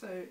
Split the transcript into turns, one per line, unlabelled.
So